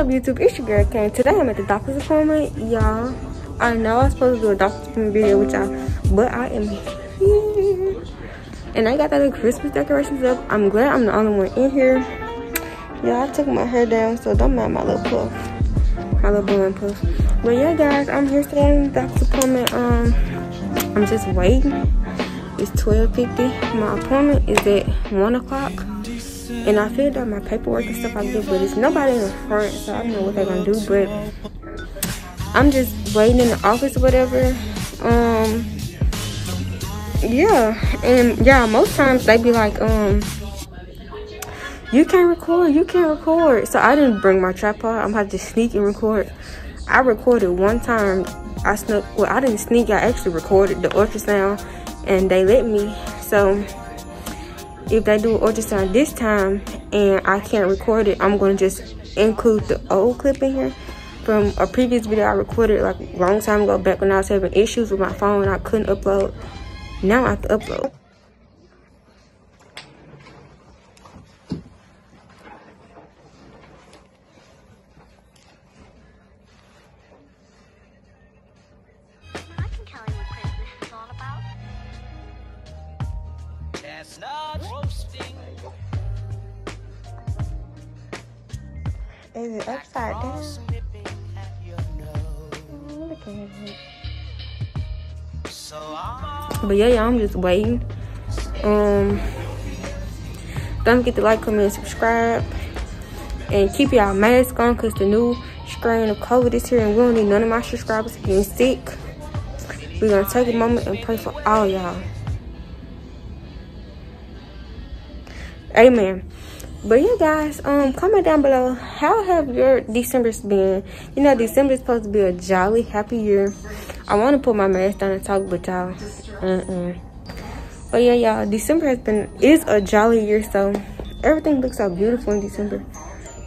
up YouTube? It's your girl Kane. Today I'm at the doctor's appointment, y'all. I know I was supposed to do a doctor's appointment video with y'all, but I am here. And I got little Christmas decorations up. I'm glad I'm the only one in here. Yeah, I took my hair down, so don't mind my little puff. My little bun puff. But yeah, guys, I'm here today in the doctor's appointment. Um, I'm just waiting. It's 12.50. My appointment is at 1 o'clock. And I filled out my paperwork and stuff like that, but it's nobody in the front, so I don't know what they're gonna do, but I'm just waiting in the office or whatever. Um, yeah, and yeah, most times they be like, um, you can't record, you can't record. So I didn't bring my tripod. I'm about to sneak and record. I recorded one time. I snuck, well, I didn't sneak, I actually recorded the ultrasound and they let me. So if they do ultrasound this time and I can't record it, I'm gonna just include the old clip in here from a previous video I recorded like a long time ago back when I was having issues with my phone and I couldn't upload. Now I have to upload. But yeah, y'all, I'm just waiting. Um, don't forget to like, comment, and subscribe. And keep y'all mask on because the new strain of COVID is here and we don't need none of my subscribers getting sick. We're going to take a moment and pray for all y'all. Amen. But yeah, guys, um, comment down below. How have your December's been? You know, December is supposed to be a jolly, happy year. I want to put my mask down and talk, but y'all, uh-uh. But yeah, y'all, December has been, is a jolly year, so everything looks so beautiful in December.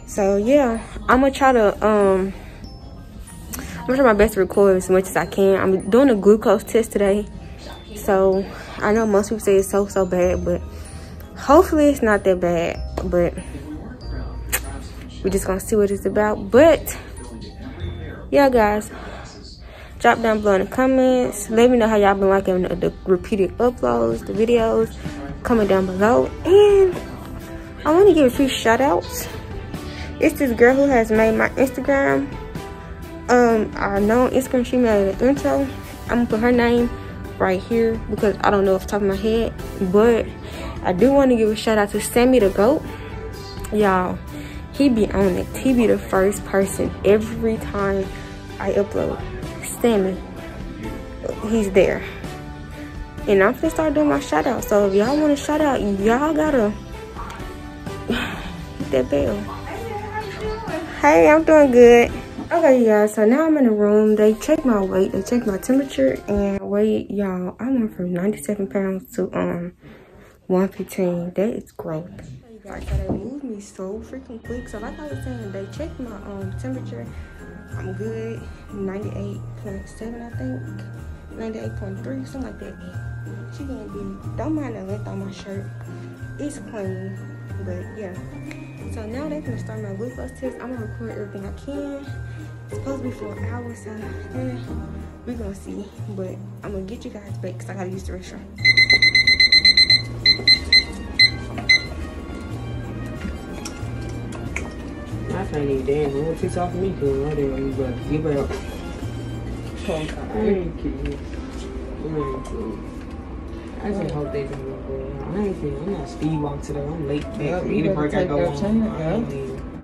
So yeah, I'm gonna try to, um, I'm gonna try my best to record as much as I can. I'm doing a glucose test today. So I know most people say it's so, so bad, but hopefully it's not that bad but we're just gonna see what it's about. But yeah guys drop down below in the comments. Let me know how y'all been liking the, the repeated uploads the videos. Comment down below. And i want to give a few shout outs it's this girl who has made my instagram. Um i know instagram she made an intro i'm gonna put her name right here because i don't know off the top of my head but I do want to give a shout out to Sammy the Goat. Y'all, he be on it. He be the first person every time I upload. Sammy, he's there. And I'm gonna start doing my shout out. So if y'all want to shout out, y'all gotta hit that bell. Hey, I'm doing good. Okay, you guys, so now I'm in the room. They checked my weight, they checked my temperature and weight. Y'all, I went from 97 pounds to um 115. That is growth. Like they moved me so freaking quick. So like I was saying, they checked my um temperature. I'm good. 98.7, I think. 98.3, something like that. She gonna be. Don't mind the length on my shirt. It's clean, but yeah. So now they're gonna start my glucose test. I'm gonna record everything I can. It's supposed to be for an hour, so yeah, we're gonna see. But I'm gonna get you guys back because I gotta use the restroom. I can't even dance. What takes off me, cause I didn't even but give up. I ain't kidding. I oh, just hope they do good. I ain't feeling. I'm not speed walk today. I'm late. Yep, for me to break, I go on.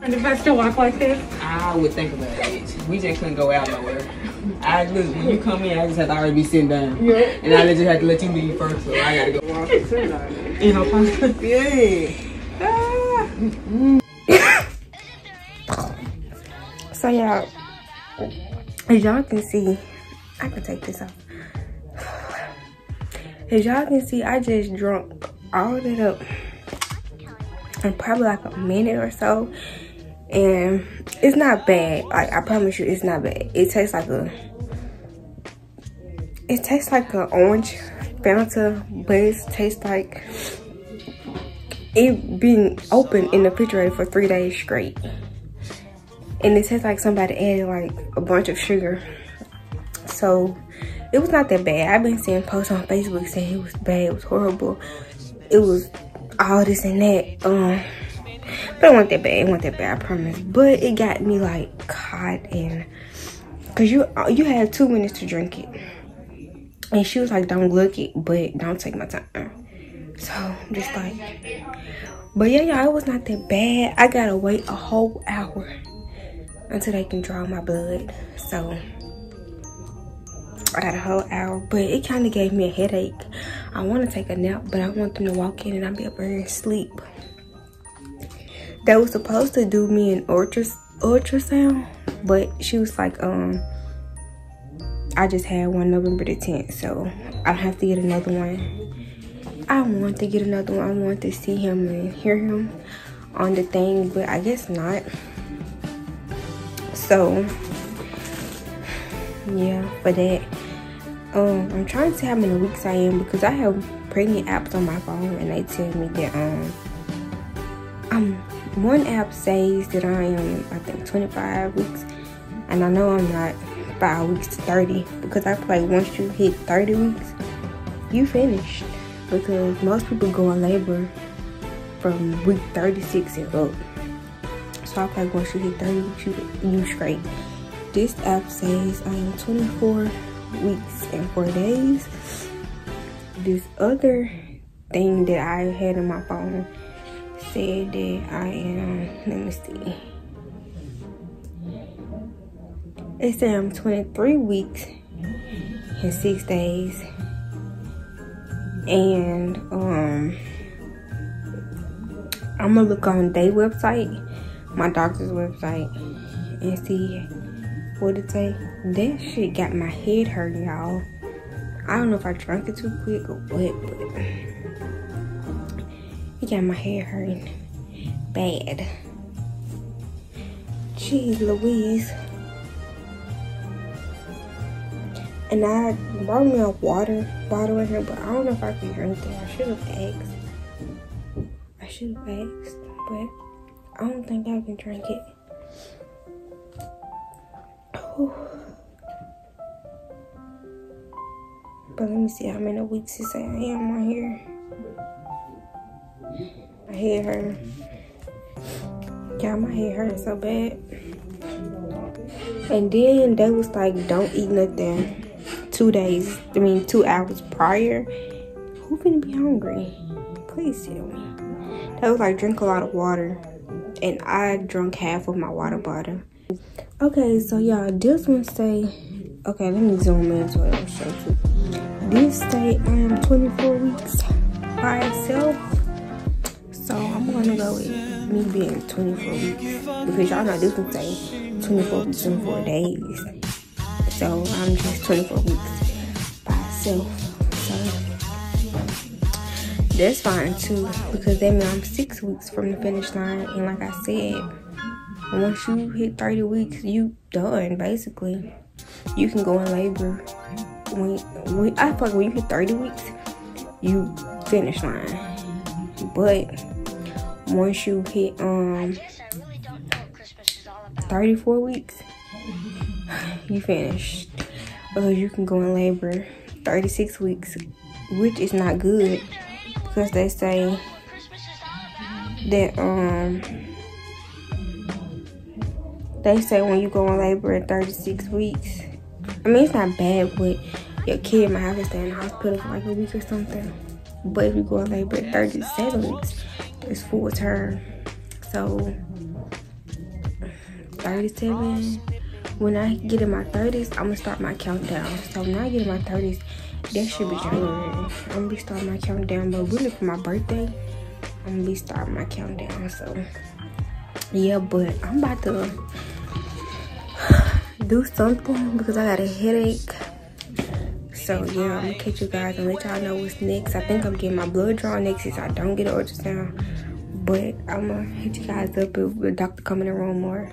And if I still walk like this? I would think about it. We just couldn't go out nowhere. I look when you come in, I just have to already be sitting down. Yeah. And I just have to let you leave first, so I gotta go you know, yeah. so y'all, as y'all can see, I can take this off. As y'all can see, I just drunk all that up in probably like a minute or so. And it's not bad. Like I promise you, it's not bad. It tastes like a it tastes like an orange Fanta, but it tastes like it being open in the refrigerator for three days straight. And it tastes like somebody added like a bunch of sugar. So it was not that bad. I've been seeing posts on Facebook saying it was bad, it was horrible. It was all this and that. Um but it wasn't that bad. It wasn't that bad, I promise. But it got me like caught in cause you uh, you had two minutes to drink it. And she was like, don't look it, but don't take my time. So I'm just like, but yeah, y'all, it was not that bad. I gotta wait a whole hour until they can draw my blood. So I got a whole hour, but it kind of gave me a headache. I want to take a nap, but I want them to walk in and I'll be able to sleep. They was supposed to do me an ultras ultrasound, but she was like, um, I just had one November the 10th, so I don't have to get another one. I want to get another one. I want to see him and hear him on the thing, but I guess not. So, yeah, for that. Um, I'm trying to see how many weeks I am because I have pregnant apps on my phone and they tell me that um um one app says that I am I think 25 weeks and I know I'm not five weeks to 30 because I like once you hit 30 weeks, you finished because most people go in labor from week 36 and up. So I like once you hit 30 weeks, you, you straight. This app says I am 24 weeks and 4 days. This other thing that I had on my phone said that I am, let me see. They say I'm 23 weeks and six days. And um I'm gonna look on their website, my doctor's website, and see what it say. That shit got my head hurting, y'all. I don't know if I drank it too quick or what, but it got my hair hurting bad. Jeez Louise. And I brought me a water bottle in here, but I don't know if I can drink it. I should have asked. I should have asked, but I don't think I can drink it. But let me see how many weeks it say I am on here. My head hurt. Yeah, my head hurt so bad. And then they was like, don't eat nothing two days, I mean two hours prior, who gonna be hungry? Please tell me. That was like drink a lot of water. And I drank half of my water bottle. Okay, so y'all, this one say, okay, let me zoom in so I'll show you. This say I am 24 weeks by itself. I'm gonna go with me being 24 weeks. Because y'all know this say 24 weeks, 24 days. So I'm just 24 weeks by myself. So that's fine too because that means I'm six weeks from the finish line. And like I said, once you hit 30 weeks, you done basically. You can go in labor. When, when I feel like when you hit 30 weeks, you finish line. But once you hit um 34 weeks, you finished. Because you can go in labor 36 weeks which is not good because they say that um they say when you go in labor at 36 weeks i mean it's not bad but your kid might have to stay in the hospital for like a week or something. But if you go in labor at 37 weeks it's full term so 37 when I get in my 30s, I'm gonna start my countdown. So when I get in my 30s, that should be January. I'm gonna be starting my countdown, but really for my birthday, I'm gonna be starting my countdown. So yeah, but I'm about to do something because I got a headache. So yeah, I'm gonna catch you guys and let y'all know what's next. I think I'm getting my blood drawn next if I don't get an ultrasound. But I'm gonna hit you guys up if the doctor come in the room or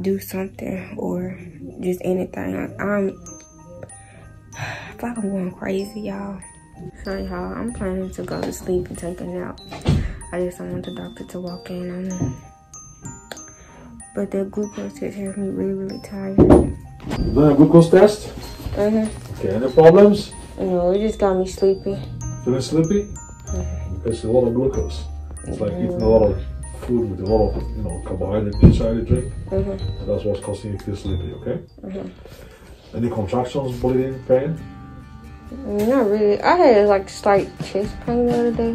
do something or just anything. I'm, I feel like I'm going crazy, y'all. So y'all, I'm planning to go to sleep and take a nap. I just don't want the doctor to walk in on me. But the glucose test has me really, really tired. The glucose test? Mm-hmm. Okay, any problems? No, it just got me sleepy. Feeling sleepy? Mm-hmm. Because a lot of glucose. It's like eating a lot of food with a lot of, you know, carbohydrate inside the drink. Mm-hmm. That's what's causing you to feel sleepy, okay? Mm-hmm. Any contractions, bleeding, pain? Not really. I had like slight chest pain the other day.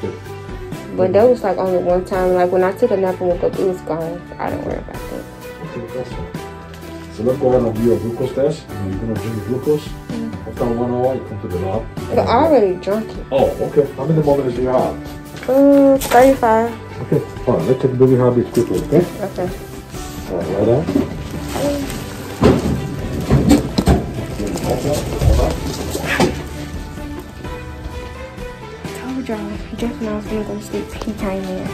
Good. But that was like only one time. Like when I took a nap and woke up, it was gone. I don't worry about that. Okay, that's fine. So let's go ahead and do your glucose test. You're gonna drink glucose. After one hour, you come to the lab. But I already drunk it. Oh, okay. How many more minutes do you have? Um, 35. Okay, fine. Let's check the baby heartbeat quickly, okay? Okay. All right, lie down. told y'all, Jeff and I was gonna go to sleep. He came in.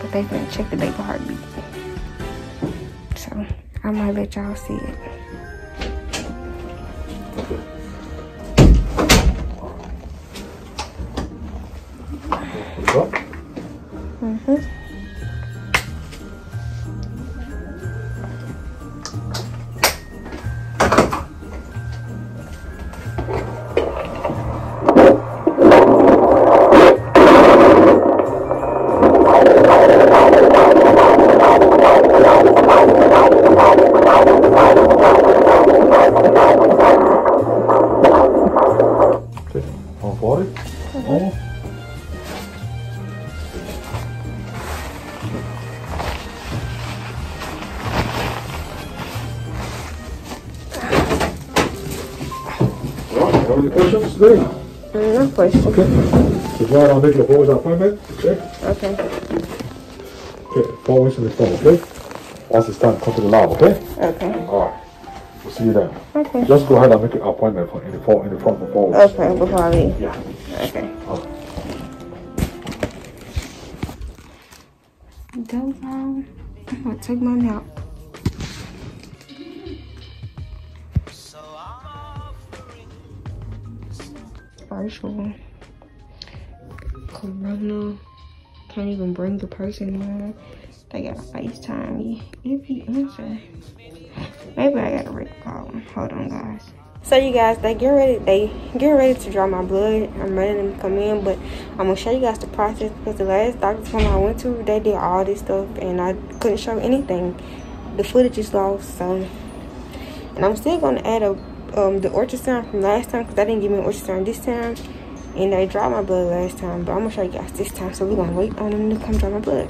But they gonna check the baby heartbeat. So I might let y'all see it. What's up? Mm-hmm. Okay, make your four weeks appointment, okay? Okay. Okay, four weeks in the phone, okay? Once it's time, come to the lab, okay? Okay. Alright. We'll see you then. Okay. Just go ahead and make an appointment for in the four in the front for four weeks. Okay, before I leave. Yeah. Okay. That was all. I'm gonna take my nap. First one. Corona. Can't even bring the person in. They gotta FaceTime me. If he answer. Maybe I gotta record call him. Hold on guys. So you guys, they get ready. They get ready to draw my blood. I'm ready to come in, but I'm gonna show you guys the process because the last doctor's one I went to, they did all this stuff and I couldn't show anything. The footage is lost, so and I'm still gonna add a um the ultrasound from last time because I didn't give me an ultrasound this time, and I draw my blood last time. But I'm gonna show you guys this time, so we're gonna wait on them to come draw my blood.